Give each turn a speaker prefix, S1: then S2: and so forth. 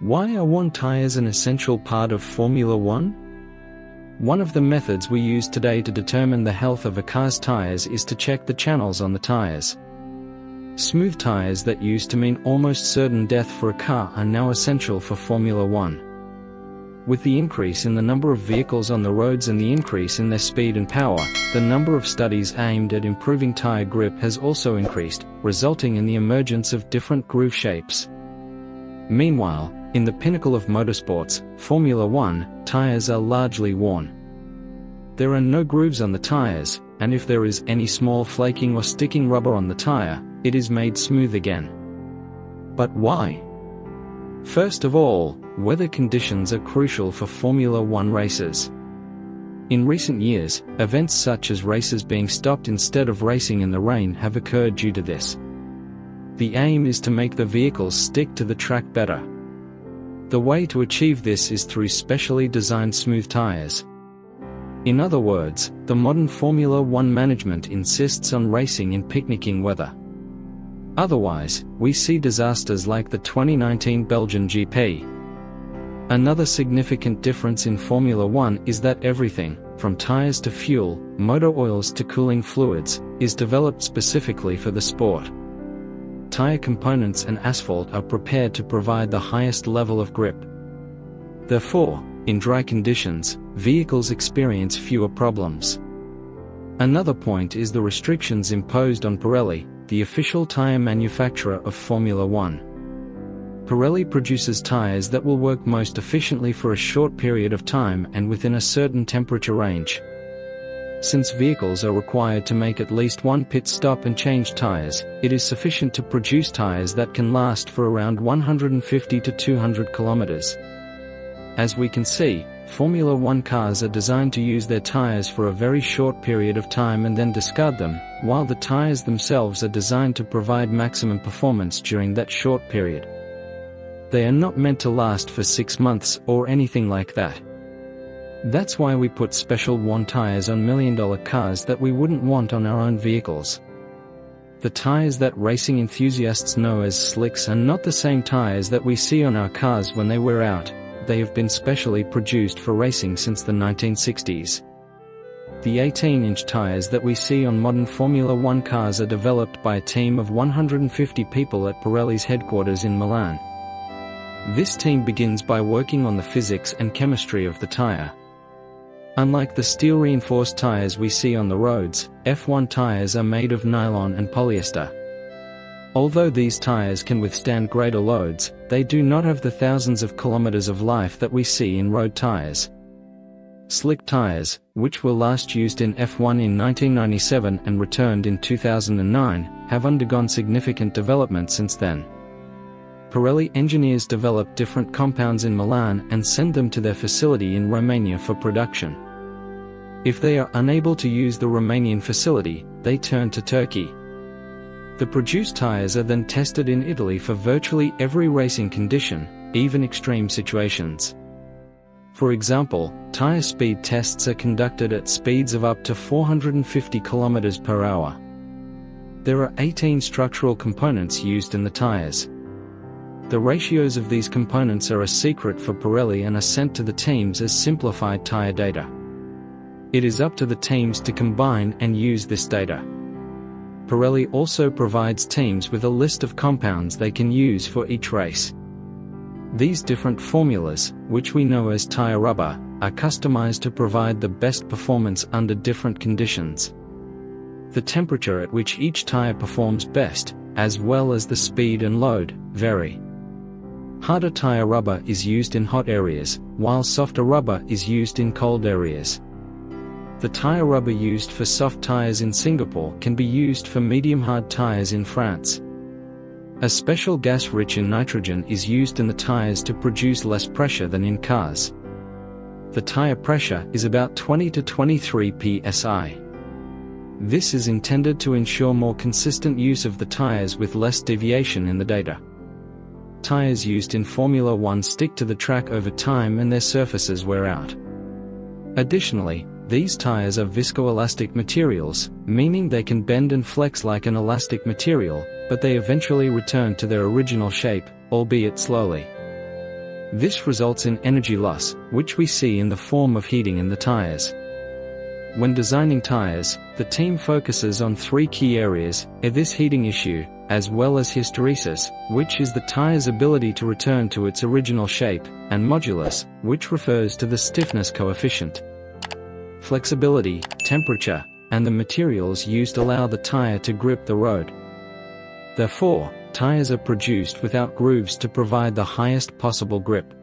S1: Why are worn tires an essential part of Formula One? One of the methods we use today to determine the health of a car's tires is to check the channels on the tires. Smooth tires that used to mean almost certain death for a car are now essential for Formula One. With the increase in the number of vehicles on the roads and the increase in their speed and power, the number of studies aimed at improving tire grip has also increased, resulting in the emergence of different groove shapes. Meanwhile, in the pinnacle of motorsports, Formula One, tires are largely worn. There are no grooves on the tires, and if there is any small flaking or sticking rubber on the tire, it is made smooth again. But why? First of all, weather conditions are crucial for Formula One races. In recent years, events such as races being stopped instead of racing in the rain have occurred due to this. The aim is to make the vehicles stick to the track better. The way to achieve this is through specially designed smooth tires. In other words, the modern Formula One management insists on racing in picnicking weather. Otherwise, we see disasters like the 2019 Belgian GP. Another significant difference in Formula One is that everything, from tires to fuel, motor oils to cooling fluids, is developed specifically for the sport tire components and asphalt are prepared to provide the highest level of grip. Therefore, in dry conditions, vehicles experience fewer problems. Another point is the restrictions imposed on Pirelli, the official tire manufacturer of Formula One. Pirelli produces tires that will work most efficiently for a short period of time and within a certain temperature range. Since vehicles are required to make at least one pit stop and change tires, it is sufficient to produce tires that can last for around 150 to 200 kilometers. As we can see, Formula One cars are designed to use their tires for a very short period of time and then discard them, while the tires themselves are designed to provide maximum performance during that short period. They are not meant to last for six months or anything like that. That's why we put special worn tires on million dollar cars that we wouldn't want on our own vehicles. The tires that racing enthusiasts know as slicks are not the same tires that we see on our cars when they wear out, they have been specially produced for racing since the 1960s. The 18-inch tires that we see on modern Formula One cars are developed by a team of 150 people at Pirelli's headquarters in Milan. This team begins by working on the physics and chemistry of the tire. Unlike the steel-reinforced tires we see on the roads, F1 tires are made of nylon and polyester. Although these tires can withstand greater loads, they do not have the thousands of kilometers of life that we see in road tires. Slick tires, which were last used in F1 in 1997 and returned in 2009, have undergone significant development since then. Pirelli engineers develop different compounds in Milan and send them to their facility in Romania for production. If they are unable to use the Romanian facility, they turn to Turkey. The produced tires are then tested in Italy for virtually every racing condition, even extreme situations. For example, tire speed tests are conducted at speeds of up to 450 km per hour. There are 18 structural components used in the tires. The ratios of these components are a secret for Pirelli and are sent to the teams as simplified tire data. It is up to the teams to combine and use this data. Pirelli also provides teams with a list of compounds they can use for each race. These different formulas, which we know as tire rubber, are customized to provide the best performance under different conditions. The temperature at which each tire performs best, as well as the speed and load, vary. Harder tire rubber is used in hot areas, while softer rubber is used in cold areas. The tire rubber used for soft tires in Singapore can be used for medium-hard tires in France. A special gas rich in nitrogen is used in the tires to produce less pressure than in cars. The tire pressure is about 20 to 23 psi. This is intended to ensure more consistent use of the tires with less deviation in the data. Tires used in Formula One stick to the track over time and their surfaces wear out. Additionally, these tires are viscoelastic materials, meaning they can bend and flex like an elastic material, but they eventually return to their original shape, albeit slowly. This results in energy loss, which we see in the form of heating in the tires. When designing tires, the team focuses on three key areas, eh, this heating issue, as well as hysteresis, which is the tire's ability to return to its original shape, and modulus, which refers to the stiffness coefficient. Flexibility, temperature, and the materials used allow the tire to grip the road. Therefore, tires are produced without grooves to provide the highest possible grip.